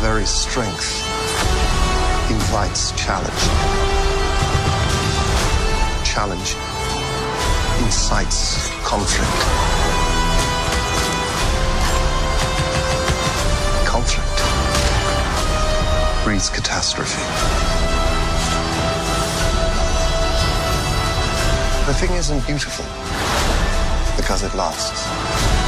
very strength invites challenge. Challenge incites conflict. Conflict breeds catastrophe. The thing isn't beautiful because it lasts.